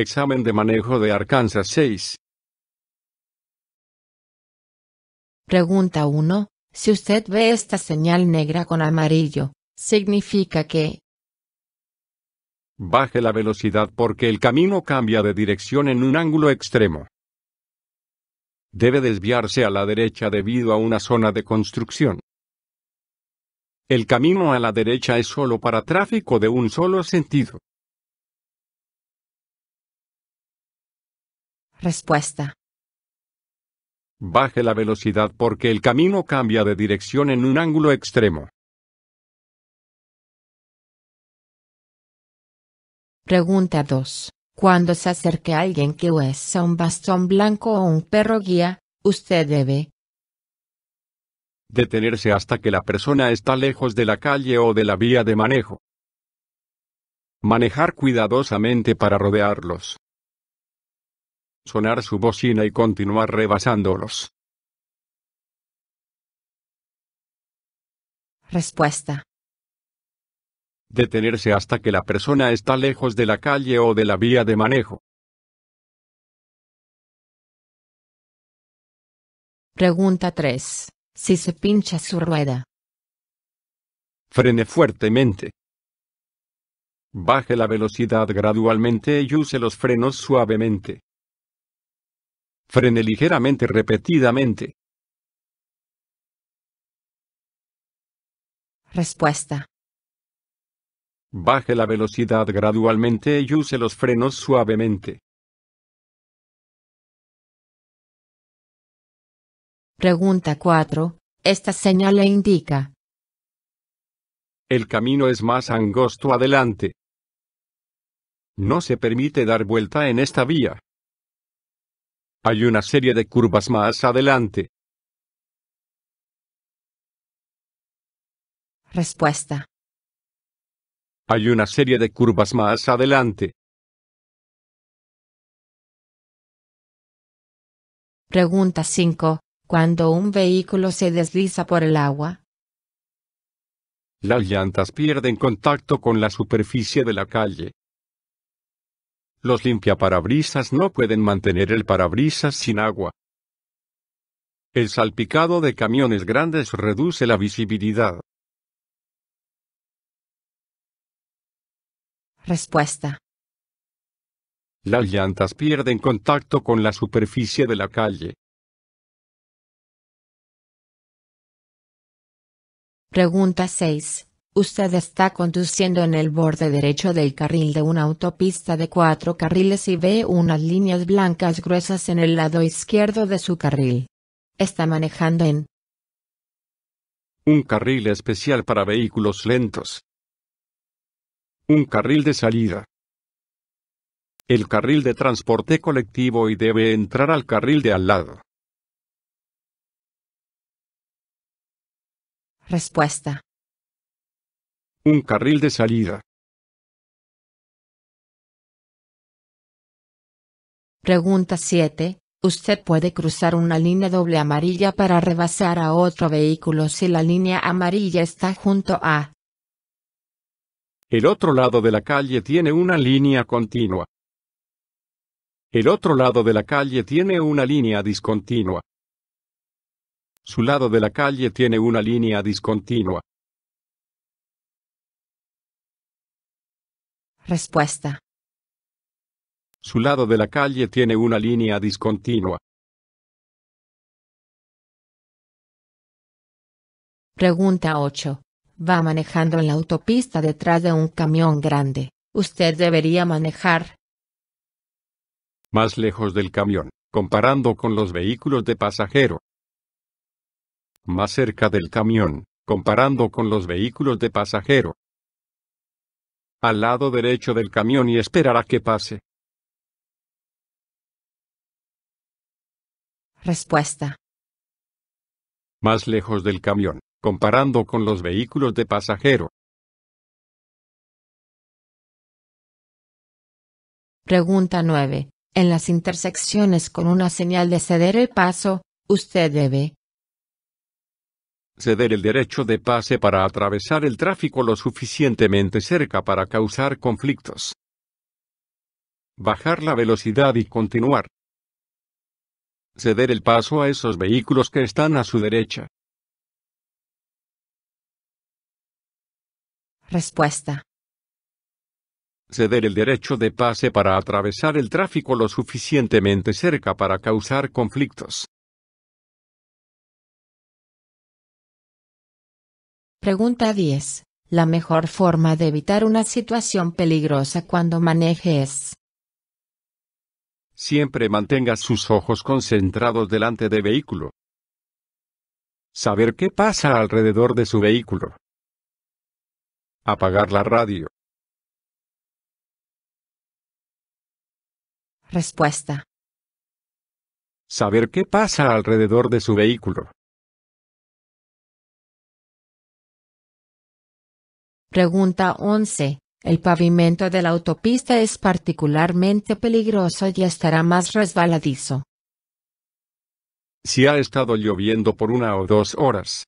Examen de manejo de Arkansas 6. Pregunta 1. Si usted ve esta señal negra con amarillo, significa que Baje la velocidad porque el camino cambia de dirección en un ángulo extremo. Debe desviarse a la derecha debido a una zona de construcción. El camino a la derecha es solo para tráfico de un solo sentido. Respuesta. Baje la velocidad porque el camino cambia de dirección en un ángulo extremo. Pregunta 2. Cuando se acerque a alguien que usa un bastón blanco o un perro guía, usted debe Detenerse hasta que la persona está lejos de la calle o de la vía de manejo. Manejar cuidadosamente para rodearlos. Sonar su bocina y continuar rebasándolos. Respuesta. Detenerse hasta que la persona está lejos de la calle o de la vía de manejo. Pregunta 3. Si se pincha su rueda, Frene fuertemente. Baje la velocidad gradualmente y use los frenos suavemente. Frene ligeramente repetidamente. respuesta. Baje la velocidad gradualmente y use los frenos suavemente. Pregunta 4. Esta señal le indica El camino es más angosto adelante. No se permite dar vuelta en esta vía. Hay una serie de curvas más adelante. respuesta. Hay una serie de curvas más adelante. Pregunta 5. Cuando un vehículo se desliza por el agua, Las llantas pierden contacto con la superficie de la calle. Los limpiaparabrisas no pueden mantener el parabrisas sin agua. El salpicado de camiones grandes reduce la visibilidad. respuesta. Las llantas pierden contacto con la superficie de la calle. Pregunta 6. Usted está conduciendo en el borde derecho del carril de una autopista de cuatro carriles y ve unas líneas blancas gruesas en el lado izquierdo de su carril. Está manejando en Un carril especial para vehículos lentos. Un carril de salida. El carril de transporte colectivo y debe entrar al carril de al lado. respuesta. Un carril de salida. Pregunta 7. Usted puede cruzar una línea doble amarilla para rebasar a otro vehículo si la línea amarilla está junto a El otro lado de la calle tiene una línea continua. El otro lado de la calle tiene una línea discontinua. Su lado de la calle tiene una línea discontinua. Respuesta. Su lado de la calle tiene una línea discontinua. Pregunta 8. Va manejando en la autopista detrás de un camión grande. Usted debería manejar Más lejos del camión, comparando con los vehículos de pasajero. Más cerca del camión, comparando con los vehículos de pasajero. Al lado derecho del camión y esperar a que pase. respuesta. Más lejos del camión, comparando con los vehículos de pasajero. Pregunta 9. En las intersecciones con una señal de ceder el paso, usted debe Ceder el derecho de pase para atravesar el tráfico lo suficientemente cerca para causar conflictos. Bajar la velocidad y continuar. Ceder el paso a esos vehículos que están a su derecha. Respuesta. Ceder el derecho de pase para atravesar el tráfico lo suficientemente cerca para causar conflictos. Pregunta 10. La mejor forma de evitar una situación peligrosa cuando maneje es. Siempre mantenga sus ojos concentrados delante de vehículo. Saber qué pasa alrededor de su vehículo. Apagar la radio. Respuesta. Saber qué pasa alrededor de su vehículo. Pregunta 11. El pavimento de la autopista es particularmente peligroso y estará más resbaladizo. Si ha estado lloviendo por una o dos horas.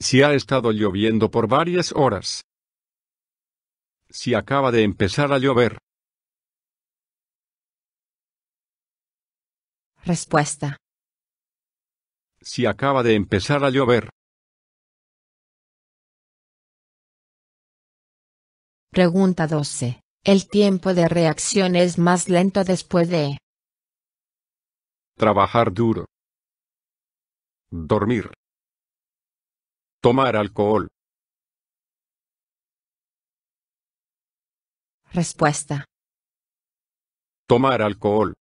Si ha estado lloviendo por varias horas. Si acaba de empezar a llover. Respuesta. Si acaba de empezar a llover. Pregunta 12. El tiempo de reacción es más lento después de Trabajar duro. Dormir. Tomar alcohol. Respuesta. Tomar alcohol.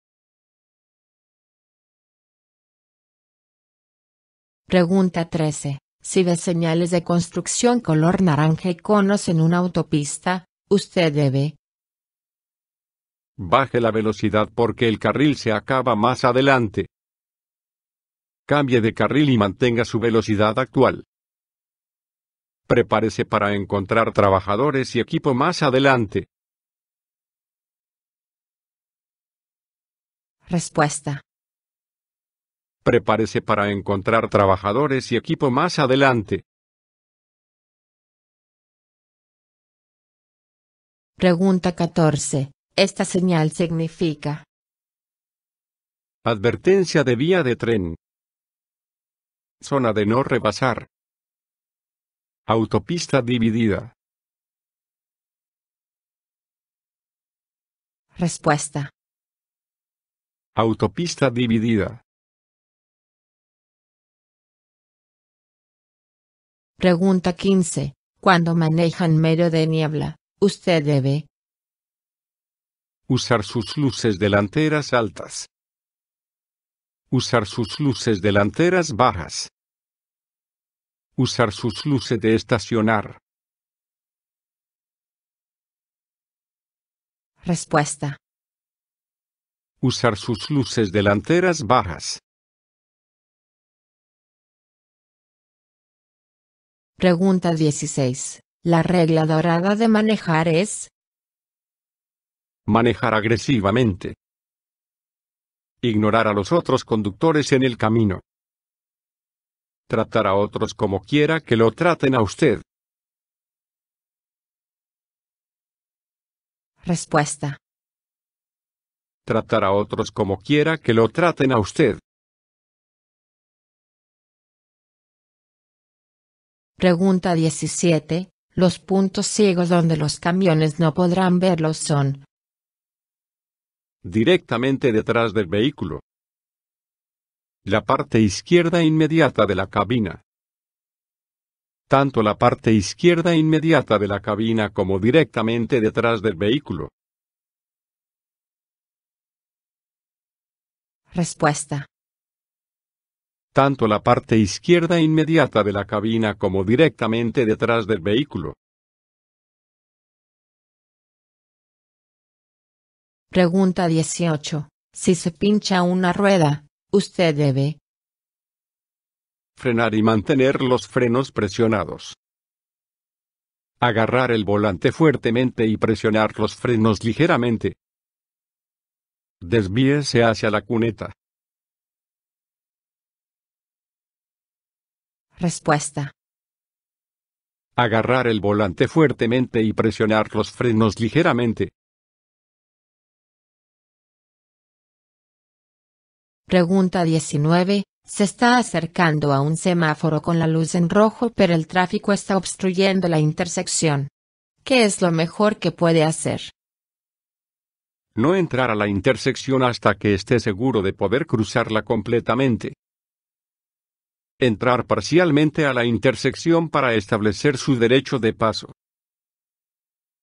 Pregunta 13. Si ve señales de construcción color naranja y conos en una autopista, usted debe Baje la velocidad porque el carril se acaba más adelante. Cambie de carril y mantenga su velocidad actual. Prepárese para encontrar trabajadores y equipo más adelante. Respuesta. Prepárese para encontrar trabajadores y equipo más adelante. Pregunta 14. Esta señal significa Advertencia de vía de tren. Zona de no rebasar. Autopista dividida. Respuesta. Autopista dividida. Pregunta 15. Cuando maneja en medio de niebla, usted debe Usar sus luces delanteras altas. Usar sus luces delanteras bajas. Usar sus luces de estacionar. Respuesta. Usar sus luces delanteras bajas. Pregunta 16. La regla dorada de manejar es Manejar agresivamente. Ignorar a los otros conductores en el camino. Tratar a otros como quiera que lo traten a usted. Respuesta. Tratar a otros como quiera que lo traten a usted. Pregunta 17. Los puntos ciegos donde los camiones no podrán verlos son directamente detrás del vehículo. La parte izquierda inmediata de la cabina. Tanto la parte izquierda inmediata de la cabina como directamente detrás del vehículo. Respuesta. Tanto la parte izquierda inmediata de la cabina como directamente detrás del vehículo. Pregunta 18. Si se pincha una rueda, usted debe frenar y mantener los frenos presionados. Agarrar el volante fuertemente y presionar los frenos ligeramente. Desvíese hacia la cuneta. Respuesta. Agarrar el volante fuertemente y presionar los frenos ligeramente. Pregunta 19. Se está acercando a un semáforo con la luz en rojo pero el tráfico está obstruyendo la intersección. ¿Qué es lo mejor que puede hacer? No entrar a la intersección hasta que esté seguro de poder cruzarla completamente. Entrar parcialmente a la intersección para establecer su derecho de paso.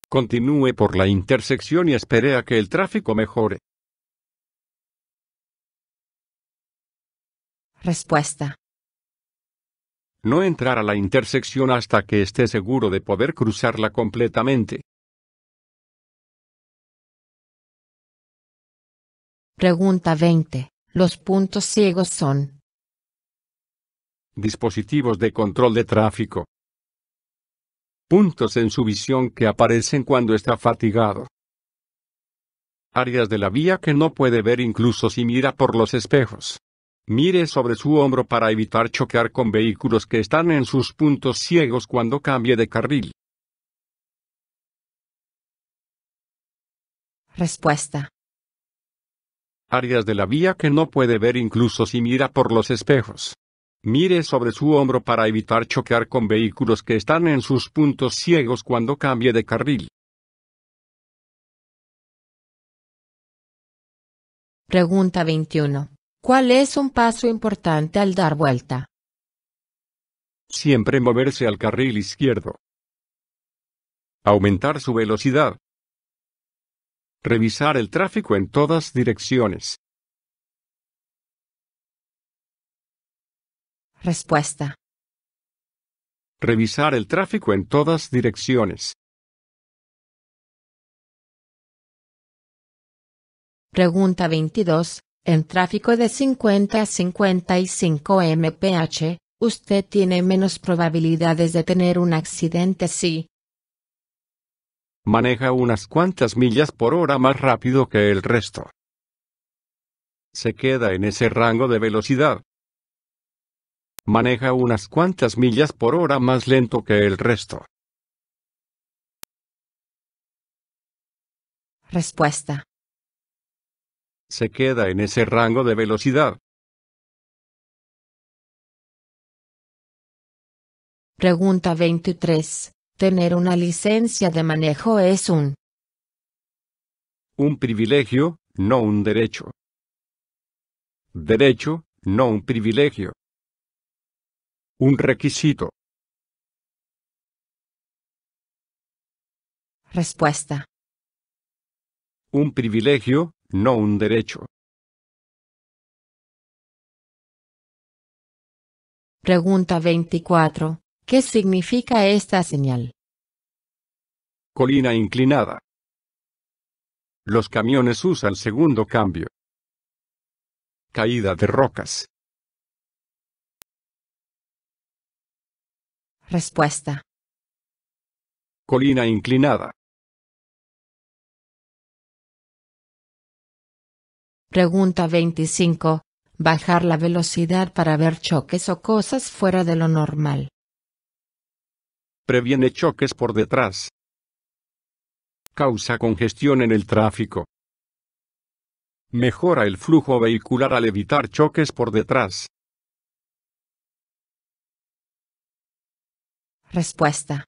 Continúe por la intersección y espere a que el tráfico mejore. Respuesta. No entrar a la intersección hasta que esté seguro de poder cruzarla completamente. Pregunta 20. Los puntos ciegos son. Dispositivos de control de tráfico. Puntos en su visión que aparecen cuando está fatigado. Áreas de la vía que no puede ver incluso si mira por los espejos. Mire sobre su hombro para evitar chocar con vehículos que están en sus puntos ciegos cuando cambie de carril. Respuesta. Áreas de la vía que no puede ver incluso si mira por los espejos. Mire sobre su hombro para evitar chocar con vehículos que están en sus puntos ciegos cuando cambie de carril. Pregunta 21. ¿Cuál es un paso importante al dar vuelta? Siempre moverse al carril izquierdo. Aumentar su velocidad. Revisar el tráfico en todas direcciones. Respuesta. Revisar el tráfico en todas direcciones. Pregunta 22. En tráfico de 50 a 55 mph, usted tiene menos probabilidades de tener un accidente si maneja unas cuantas millas por hora más rápido que el resto. Se queda en ese rango de velocidad. Maneja unas cuantas millas por hora más lento que el resto. Respuesta. Se queda en ese rango de velocidad. Pregunta 23. Tener una licencia de manejo es un Un privilegio, no un derecho. Derecho, no un privilegio. Un requisito. respuesta. Un privilegio, no un derecho. Pregunta 24. ¿Qué significa esta señal? Colina inclinada. Los camiones usan segundo cambio. Caída de rocas. Respuesta. Colina inclinada. Pregunta 25. Bajar la velocidad para ver choques o cosas fuera de lo normal. Previene choques por detrás. Causa congestión en el tráfico. Mejora el flujo vehicular al evitar choques por detrás. Respuesta.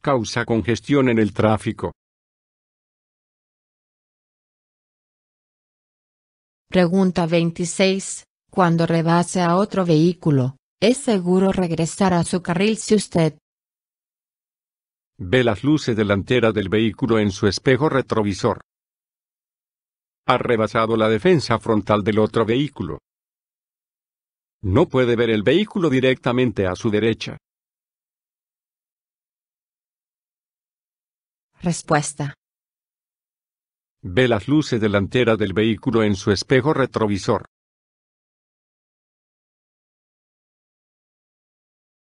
Causa congestión en el tráfico. Pregunta 26. Cuando rebase a otro vehículo, ¿es seguro regresar a su carril si usted Ve las luces delanteras del vehículo en su espejo retrovisor. Ha rebasado la defensa frontal del otro vehículo. No puede ver el vehículo directamente a su derecha. Respuesta. Ve las luces delanteras del vehículo en su espejo retrovisor.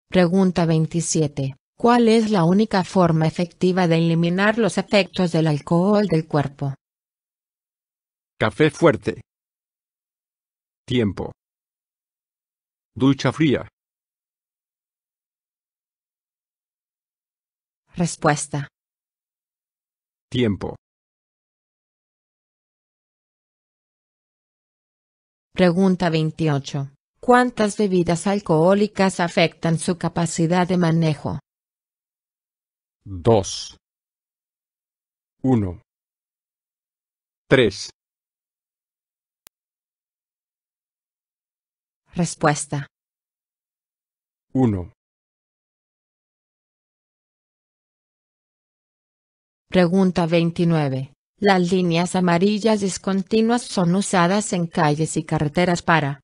Pregunta 27. ¿Cuál es la única forma efectiva de eliminar los efectos del alcohol del cuerpo? Café fuerte. Tiempo. Ducha fría. Respuesta. Tiempo. Pregunta 28. ¿Cuántas bebidas alcohólicas afectan su capacidad de manejo? 2, 1, 3, Respuesta. 1, Pregunta 29. Las líneas amarillas discontinuas son usadas en calles y carreteras para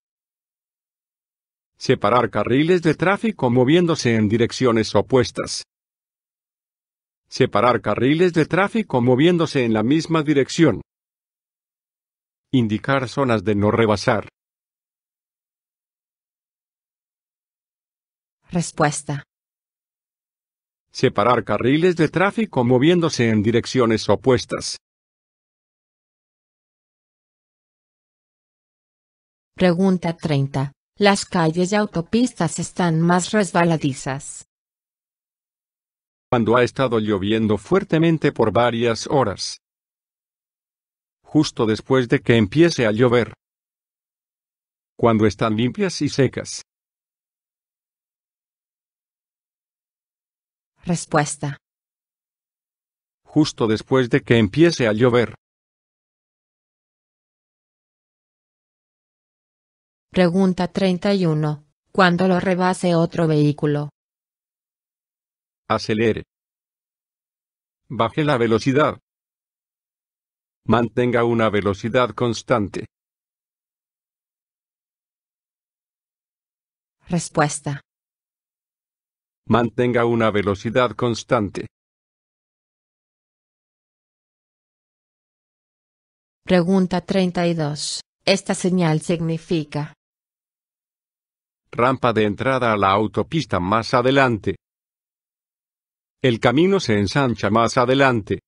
separar carriles de tráfico moviéndose en direcciones opuestas. Separar carriles de tráfico moviéndose en la misma dirección. Indicar zonas de no rebasar. Respuesta. Separar carriles de tráfico moviéndose en direcciones opuestas. Pregunta 30. Las calles y autopistas están más resbaladizas. Cuando ha estado lloviendo fuertemente por varias horas. Justo después de que empiece a llover. Cuando están limpias y secas. Respuesta. Justo después de que empiece a llover. Pregunta 31. Cuando lo rebase otro vehículo. Acelere. Baje la velocidad. Mantenga una velocidad constante. Respuesta. Mantenga una velocidad constante. Pregunta 32. Esta señal significa. Rampa de entrada a la autopista más adelante. El camino se ensancha más adelante.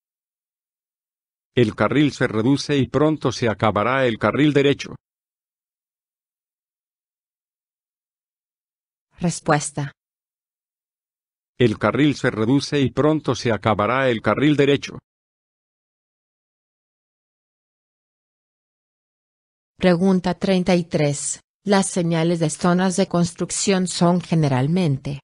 El carril se reduce y pronto se acabará el carril derecho. Respuesta. El carril se reduce y pronto se acabará el carril derecho. Pregunta 33. Las señales de zonas de construcción son generalmente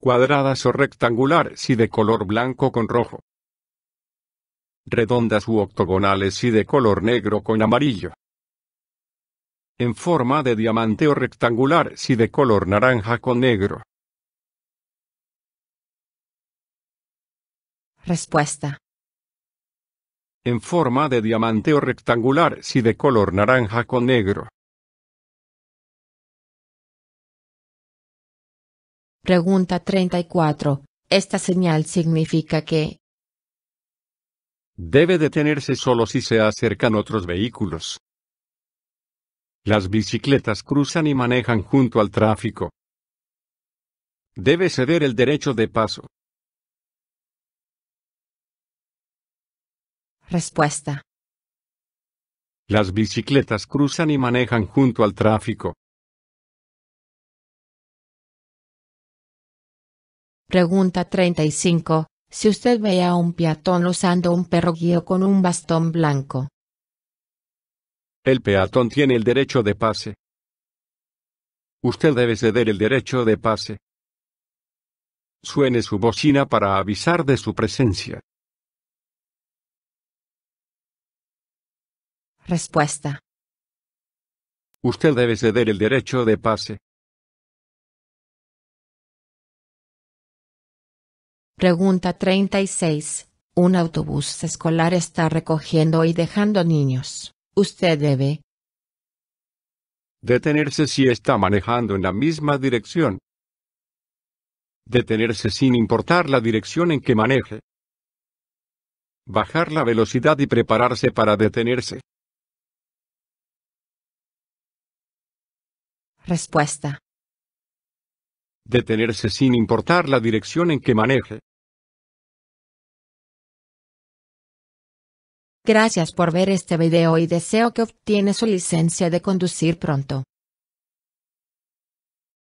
cuadradas o rectangulares y de color blanco con rojo. Redondas u octogonales y de color negro con amarillo. En forma de diamante o rectangulares y de color naranja con negro. Respuesta. En forma de diamante o rectangulares y de color naranja con negro. Pregunta 34. Esta señal significa que Debe detenerse solo si se acercan otros vehículos. Las bicicletas cruzan y manejan junto al tráfico. Debe ceder el derecho de paso. Respuesta. Las bicicletas cruzan y manejan junto al tráfico. Pregunta 35. Si usted ve a un peatón usando un perro guío con un bastón blanco. El peatón tiene el derecho de pase. Usted debe ceder el derecho de pase. Suene su bocina para avisar de su presencia. Respuesta. Usted debe ceder el derecho de pase. Pregunta 36. Un autobús escolar está recogiendo y dejando niños. Usted debe Detenerse si está manejando en la misma dirección. Detenerse sin importar la dirección en que maneje. Bajar la velocidad y prepararse para detenerse. Respuesta. Detenerse sin importar la dirección en que maneje. Gracias por ver este video y deseo que obtiene su licencia de conducir pronto.